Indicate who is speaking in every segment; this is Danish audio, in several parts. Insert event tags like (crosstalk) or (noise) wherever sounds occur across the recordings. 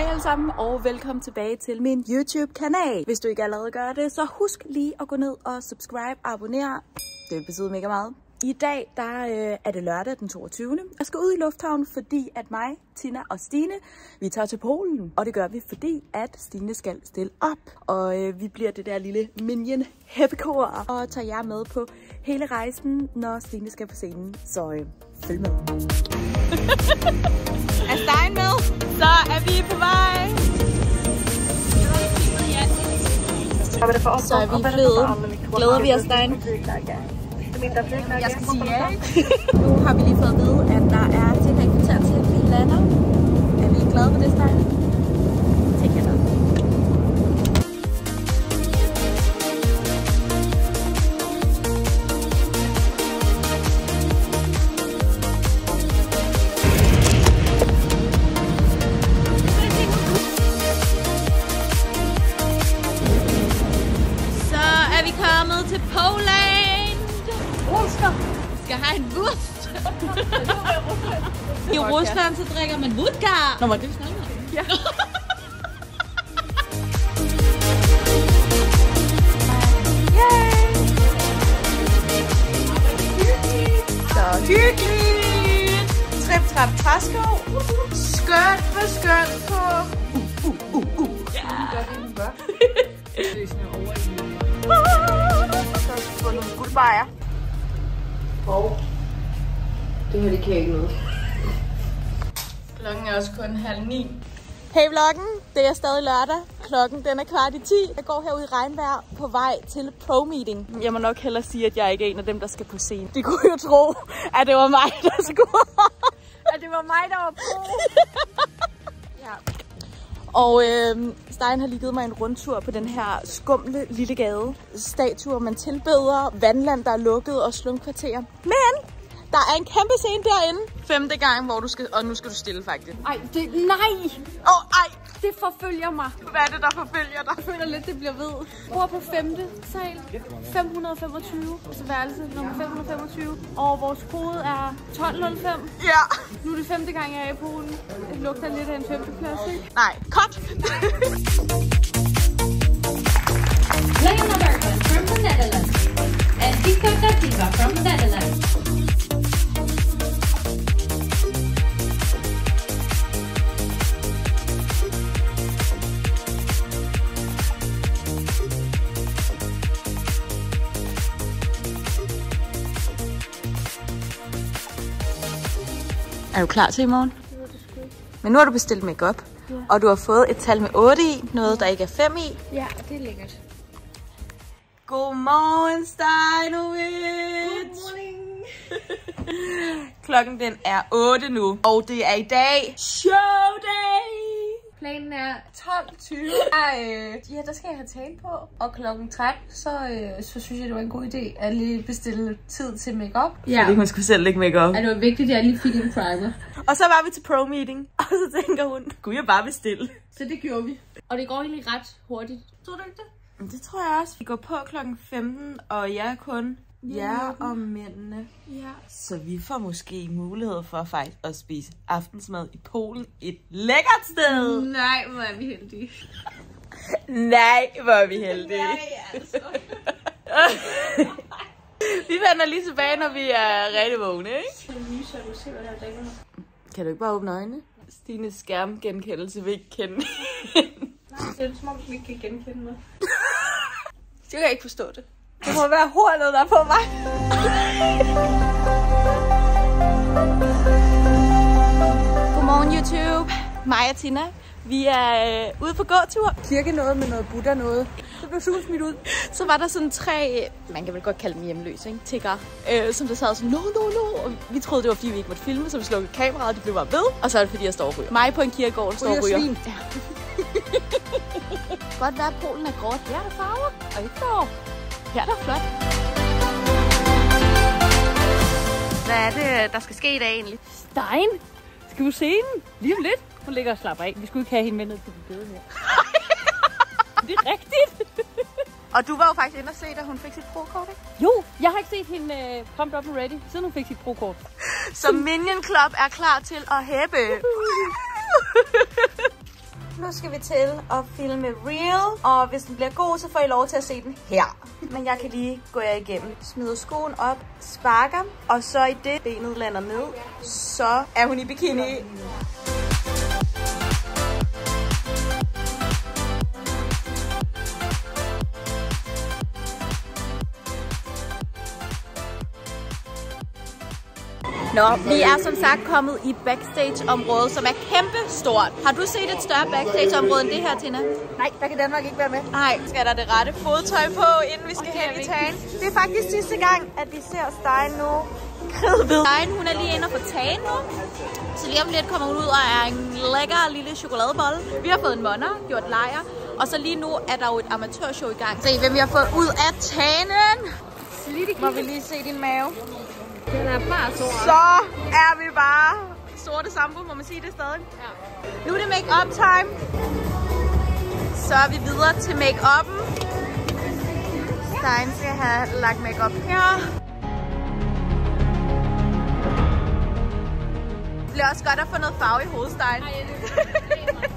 Speaker 1: Hej alle sammen og velkommen tilbage til min YouTube-kanal. Hvis du ikke allerede gør det, så husk lige at gå ned og subscribe og abonnere. Det vil betyde mega meget. I dag der øh, er det lørdag den 22. Jeg skal ud i lufthavnen, fordi at mig, Tina og Stine, vi tager til Polen. Og det gør vi, fordi at Stine skal stille op. Og øh, vi bliver det der lille minion heppekor og tager jer med på hele rejsen, når Stine skal på scenen. Så øh, følg med. (laughs) er Stein med? Så er vi på vej. Så er vi flyet. Glæder vi os, Stein? Jeg skal sige ja. nu har vi lige fået at vide, at der er cirka et kvarter til, at vi lander. Er vi glade for det, Stein? Vi kommet til Poland. Rusland. Skal have en wurst. (laughs) I Rusland så drikker man vodka. Nå, var det vi snakkede om? Ja. (laughs) Så hyggeligt. Trip, trap, træsko. Skørt med skørt på. Fået nogle guldbejer.
Speaker 2: Det her, det kan jeg ikke noget.
Speaker 1: Klokken er også kun halv ni. Hey vloggen, det er stadig lørdag. Klokken den er kvart i 10. Jeg går herude i regnvejr på vej til pro-meeting. Jeg må nok hellere sige, at jeg ikke er en af dem, der skal på scenen. De kunne jo tro, at det var mig, der skulle. at det var mig, der var pro. (laughs) Og øh, Stein har lige givet mig en rundtur på den her skumle lille gade. Statuer, man tilbeder, vandland, der er lukket og slumkvarterer. Men der er en kæmpe scene derinde. Femte gang, hvor du skal... Og nu skal du stille, faktisk.
Speaker 2: Ej, det, nej!
Speaker 1: Åh, oh, ej!
Speaker 2: Det forfølger mig.
Speaker 1: Hvad er det, der forfølger dig?
Speaker 2: Jeg føler lidt, det bliver ved. Bor på 5. sal. 525. Altså værelse nummer 525. Og vores kode er 1205.
Speaker 1: Ja.
Speaker 2: Nu er det femte gang, jeg er i Polen. Det lugter lidt af en femte plads, ikke?
Speaker 1: Nej, cut!
Speaker 3: Leona Bergman from the Netherlands and Pico Dativa from the Netherlands.
Speaker 1: Er du klar til i morgen? Men nu har du bestilt makeup, ja. og du har fået et tal med 8 i, noget der ikke er 5 i.
Speaker 2: Ja, det er lækkert.
Speaker 1: Godmorgen, Steinovits!
Speaker 2: morning. (laughs)
Speaker 1: Klokken den er 8 nu, og det er i dag showday!
Speaker 2: Planen er 12.20. Ja, øh, ja, der skal jeg have tale på. Og klokken 13, så, øh, så synes jeg, det var en god idé at lige bestille tid til makeup.
Speaker 1: Ja. Fordi hun skulle selv lægge makeup.
Speaker 2: Ja, det var vigtigt, at jeg lige fik en primer.
Speaker 1: Og så var vi til pro-meeting, (laughs) og så tænker hun, kunne jeg bare bestille?
Speaker 2: Så det gjorde vi. Og det går egentlig ret hurtigt. Tror du ikke det?
Speaker 1: Men Det tror jeg også. Vi går på klokken 15, og jeg er kun jer og mændene.
Speaker 2: Ja.
Speaker 1: Så vi får måske mulighed for faktisk at spise aftensmad i Polen. Et lækkert sted!
Speaker 2: Nej, hvor er vi heldige.
Speaker 1: Nej, hvor er vi heldige.
Speaker 2: Nej, altså. (laughs)
Speaker 1: vi vender lige tilbage, når vi er rigtig vågne, ikke?
Speaker 2: Du.
Speaker 1: Kan du ikke bare åbne øjnene? Stines skærmgenkendelse vil ikke kende.
Speaker 2: Nej, det er som om, du ikke kan genkende mig. (laughs)
Speaker 1: Jeg kan ikke forstå det. Det må være hornet, der er på mig. Godmorgen YouTube. Mig og Tina. Vi er øh, ude på gåtur. Kirke noget med noget Buddha noget. Så blev sugen smidt ud. Så var der sådan tre, man kan vel godt kalde dem hjemløse, ikke? Tigger, øh, som der sad sådan, no, no, no. Og vi troede, det var fordi, vi ikke måtte filme, så vi slukkede kameraet, og de blev bare ved. Og så er det fordi, jeg står og ryger. Mig på en kirkegård står og ryger.
Speaker 2: svin.
Speaker 1: Ja. (laughs) godt være, at Polen er gråt. Er der farver, og ikke blå. Her er flot. Hvad er det, der skal ske i dag egentlig?
Speaker 2: Stein, skal du se den? Lige om lidt. Hun ligger og slapper af. Vi skulle ikke have hende med ned på den bede her. (laughs) det er rigtigt. (laughs)
Speaker 1: Og du var jo faktisk inde og se, da hun fik sit pro-kort, ikke?
Speaker 2: Jo, jeg har ikke set hende uh, pumped up and ready, siden hun fik sit pro-kort.
Speaker 1: Så Minion Club er klar til at hæppe. (laughs) Nu skal vi til at filme Real, og hvis den bliver god, så får I lov til at se den her. Men jeg kan lige gå jer igennem. Smider skoen op, sparker, og så i det benet lander ned, så er hun i bikini. Nå, vi er som sagt kommet i backstage-området, som er kæmpe stort. Har du set et større backstage-område end det her, Tina?
Speaker 2: Nej, der kan Danmark ikke være med.
Speaker 1: Nej. Skal der det rette fodtøj på, inden vi skal hen i tagen? Det er faktisk sidste gang, at vi ser Stein nu kridhvid. Stein, hun er lige inde og få tagen nu. Så lige om lidt kommer hun ud og er en lækker lille chokoladebolle. Vi har fået en monner, gjort lejr. Og så lige nu er der jo et amatørshow i gang. Se, hvem vi har fået ud af tanen. Må vi lige se din mave?
Speaker 2: Den er bare sort.
Speaker 1: Så er vi bare sorte sambo, må man sige det stadig.
Speaker 2: Ja.
Speaker 1: Nu er det make-up time. Så er vi videre til make-up'en. Stein skal have lagt make-up her. Det bliver også godt at få noget farve i hovedet, Stein.
Speaker 2: Ej,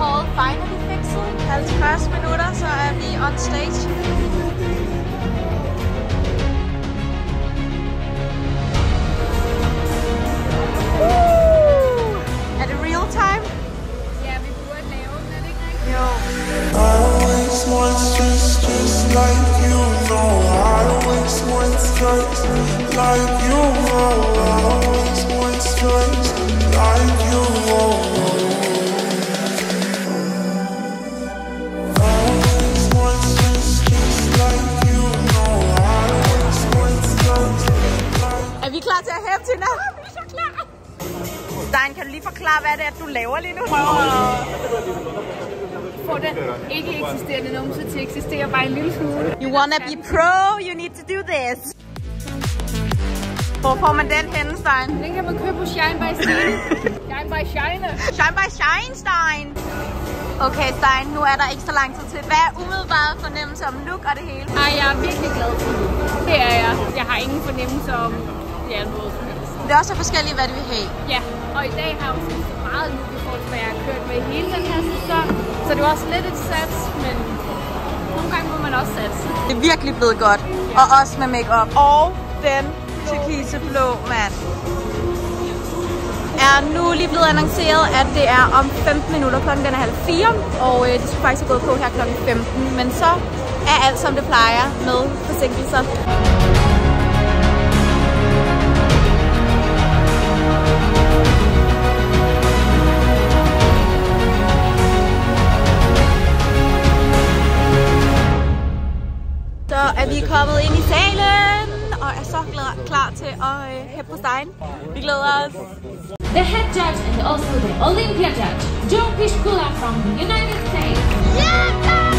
Speaker 1: called finally Pixel. 50 minutter, så er vi on stage. Forklare, hvad det er, du laver lige nu?
Speaker 2: Få den ikke eksisterende numse til at eksistere bare en lille smule.
Speaker 1: You wanna be pro, you need to do this. Hvor får man den henne, Stein?
Speaker 2: Den kan man købe på Shine by Stine. (laughs) Shine by Shine.
Speaker 1: Shine by Shine, Stein. Okay, Stein, nu er der ikke så lang tid til. Hvad er umiddelbart fornemmelse om look og det hele?
Speaker 2: Ej, jeg er virkelig glad for det. Det er jeg. Jeg har ingen fornemmelse om noget som helst.
Speaker 1: Det er også så forskelligt, hvad du vil have.
Speaker 2: Ja, og i dag har jeg jo skiftet meget nyt i forhold til, hvad jeg har kørt med hele den her sæson. Så det var også lidt et sats, men nogle gange må man også satse.
Speaker 1: Det er virkelig blevet godt. Og også med makeup. Og den turkise blå mand er nu lige blevet annonceret, at det er om 15 minutter. Klokken den er halv 4, og øh, det skulle faktisk have gået på her klokken 15. Men så er alt som det plejer med forsinkelser. Er vi kommet ind i salen, og er så klar, klar til at øh, hæppe på stein. Vi glæder os.
Speaker 3: The head judge and also the Olympia judge, Joe Pishkula from the United States.
Speaker 1: er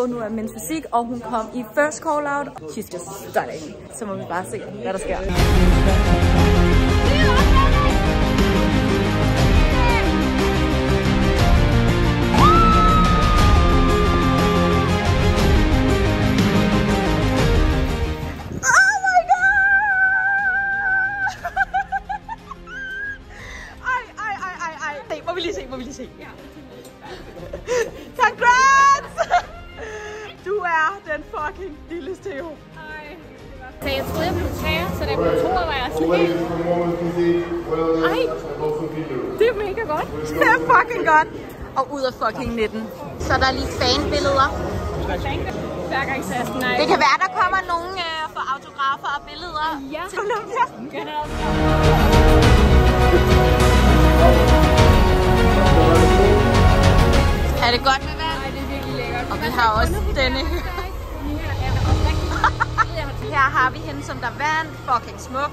Speaker 1: på nu er Men's Fysik, og hun kom i first call out. She's just stunning. Så må vi bare se, hvad der sker. Yeah! Fucking lille Theo.
Speaker 2: Ej, det var Så jeg troede, jeg blev tager, så da jeg blev toer, var jeg sådan helt... Ej, det er mega godt.
Speaker 1: Det er fucking godt. Og ud af fucking 19. Så der er lige fanbilleder.
Speaker 2: Hver gang nej.
Speaker 1: Det kan være, der kommer nogen øh, for autografer og billeder
Speaker 2: Ja.
Speaker 1: til Olympia. Er det godt med vand?
Speaker 2: Ej, det er virkelig lækkert.
Speaker 1: Og vi har også denne. Her
Speaker 2: Her
Speaker 1: har vi hende, som der vandt. Fucking smuk.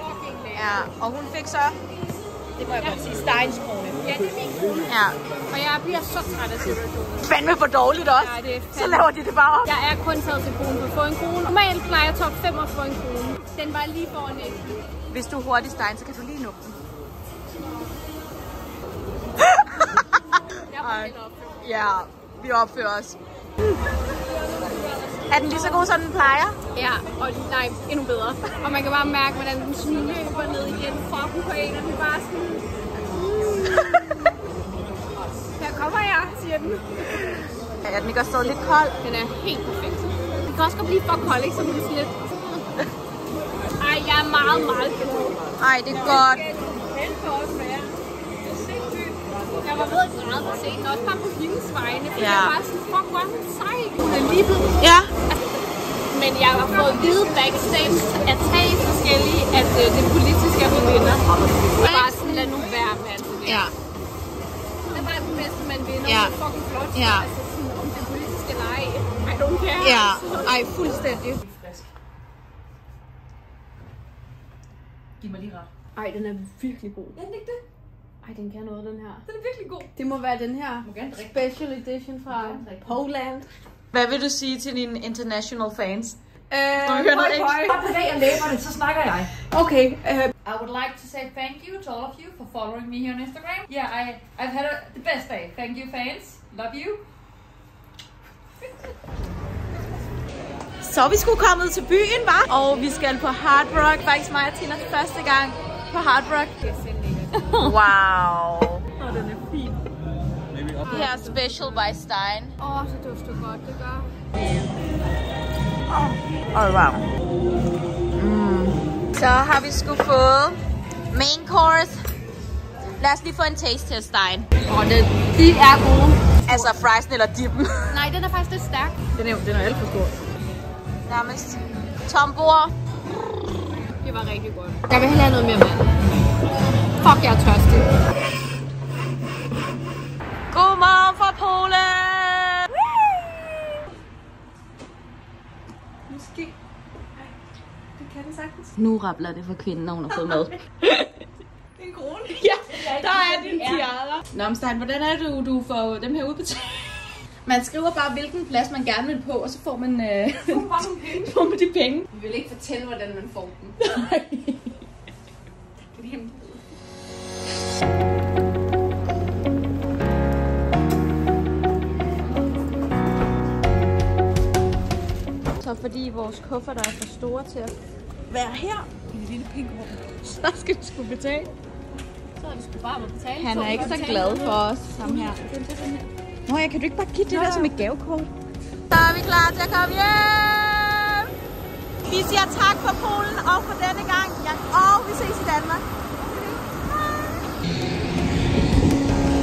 Speaker 2: fucking lækkert.
Speaker 1: Ja, og hun fik så... Det må jeg godt sige, Steins krone.
Speaker 2: Ja, det er min krone.
Speaker 1: Ja.
Speaker 2: Og jeg bliver så træt af situationen.
Speaker 1: Fandme for dårligt også.
Speaker 2: Ja, det er
Speaker 1: Så laver de det bare op.
Speaker 2: Jeg er kun taget til kronen for at få en krone. Normalt plejer top 5 at få en krone. Den var lige foran næsten.
Speaker 1: Hvis du er hurtig, Stein, så kan du lige nuppe den.
Speaker 2: Jeg.
Speaker 1: Ja, vi opfører os. Er den lige så god, som den plejer?
Speaker 2: Ja, og nej, endnu bedre. Og man kan bare mærke, hvordan den sådan løber ned igen den på en, og den bare sådan... Her kommer jeg, siger den.
Speaker 1: Ja, den ikke også stadig lidt kold.
Speaker 2: Den er helt perfekt. Den kan også godt blive for kold, ikke? Det sådan lidt... Ej, jeg er meget, meget glad.
Speaker 1: Ej, det er godt.
Speaker 2: Den kan også være. Det. Jeg var ved at græde på scenen, også bare på hendes vegne. For
Speaker 1: Ja.
Speaker 2: jeg var sådan, fuck, hvor er hun sej. Hun er lige blevet
Speaker 1: Ja.
Speaker 2: Men jeg har fået at vide backstage af tre forskellige, at øh, det politiske er hun vinder. Og bare sådan, lad nu være med alt det der.
Speaker 1: Ja.
Speaker 2: Det er bare den bedste, man vinder.
Speaker 1: Ja.
Speaker 2: Det er fucking flot.
Speaker 1: Ja.
Speaker 2: Altså sådan, om det er politisk eller ej. I don't care.
Speaker 1: Ja. (laughs) Ej, fuldstændig.
Speaker 4: Giv mig lige ret.
Speaker 2: Ej, den er virkelig god.
Speaker 4: Er den ikke det?
Speaker 2: Ej, den kan noget, den her.
Speaker 4: Den er virkelig god.
Speaker 2: Det må være den her special edition fra. Poland.
Speaker 1: Hvad vil du sige til dine international fans? Hører noget engelsk?
Speaker 4: Bare bevæg og læberne, så snakker jeg.
Speaker 2: Okay, øh,
Speaker 5: I would like to say thank you to all of you for following me here on Instagram. Yeah, I, I've had a, the best day. Thank you, fans. Love you.
Speaker 1: Så vi skulle kommet til byen, var? Og vi skal på Hard Rock. Faktisk mig og Tina første gang på Hard Rock. Wow.
Speaker 2: Og den er fin.
Speaker 1: Det her er special by Stein.
Speaker 2: Åh, oh, så dufter godt, det gør.
Speaker 1: Oh, wow. Mm. Så har vi sgu fået main course. Lad os lige få en taste til Stein.
Speaker 2: Åh, oh, det, de er gode.
Speaker 1: Altså friesen eller dippen. (laughs)
Speaker 2: Nej, den er faktisk lidt stærk.
Speaker 4: Den er, den er alt for stor.
Speaker 1: Nærmest. Tom bord.
Speaker 2: Det var rigtig godt. Jeg vil hellere have noget mere vand. Fuck, jeg er tørstig.
Speaker 1: Godmorgen fra Polen!
Speaker 3: Måske. Ej, det kan den sagtens.
Speaker 1: Nu rappler det for kvinden, når hun har fået mad. (laughs)
Speaker 3: En krone.
Speaker 1: ja, der er din tiara. Nå, men Stein, hvordan er det, du, du får dem her udbetalt? (laughs) Man skriver bare, hvilken plads man gerne vil på, og så får man, øh, (laughs) får man de penge.
Speaker 2: Vi vil ikke fortælle, hvordan man får dem.
Speaker 1: Så fordi vores kufferter er for store til at være her, i det lille pink rum, så skal vi sgu betale.
Speaker 2: Så er det sgu bare betale.
Speaker 1: Han er ikke så glad for os, ham her. Nå, jeg kan du ikke bare give det der som et gavekort? Så er vi klar til at komme hjem! Vi siger tak for Polen og for denne gang. Ja, og vi ses i Danmark.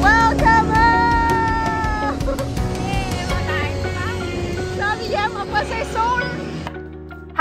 Speaker 1: Welcome! Så er vi hjemme og får at se solen.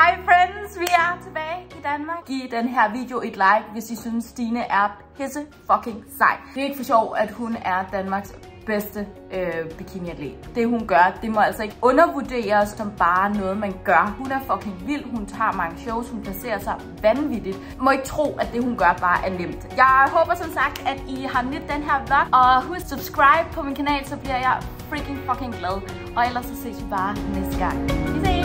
Speaker 1: Hej friends, vi er tilbage i Danmark. Giv den her video et like, hvis I synes Stine er pisse fucking sej. Det er ikke for sjov, at hun er Danmarks bedste øh, bikiniatlet. Det hun gør, det må altså ikke undervurderes som bare noget, man gør. Hun er fucking vild, hun tager mange shows, hun placerer sig vanvittigt. Må ikke tro, at det hun gør bare er nemt. Jeg håber som sagt, at I har nydt den her vlog, og husk subscribe på min kanal, så bliver jeg freaking fucking glad. Og ellers så ses vi bare næste gang. Vi ses!